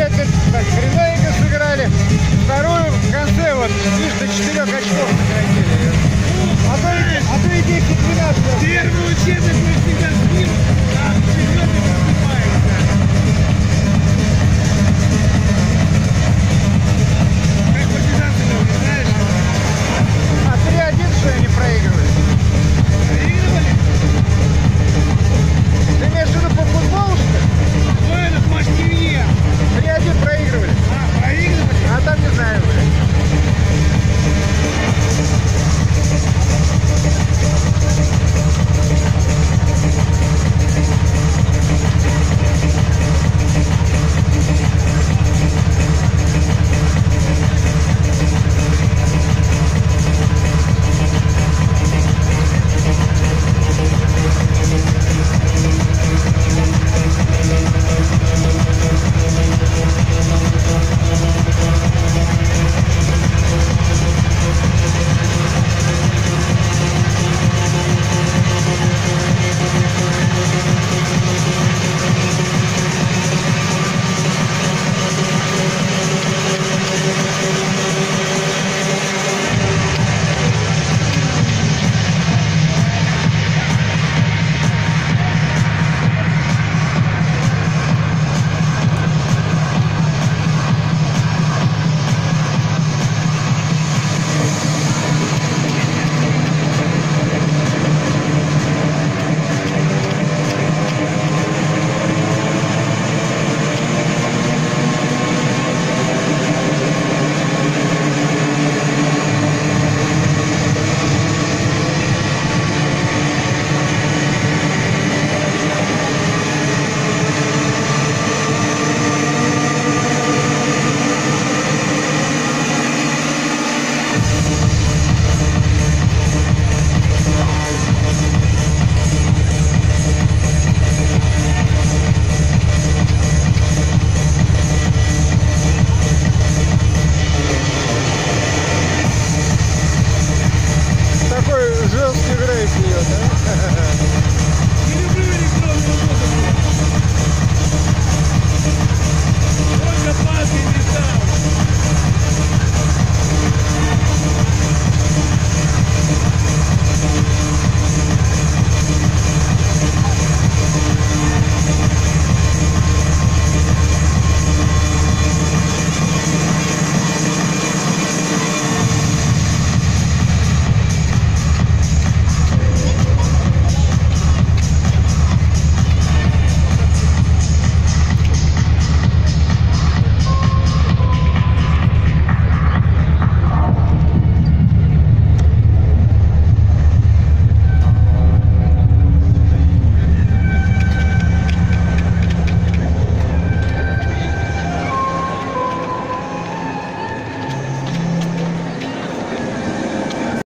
первую так хреновенько сыграли. Вторую в конце вот лишь до четырех очков сократили. А то, и- а то идея 12. Первый учебник мы всегда сбили.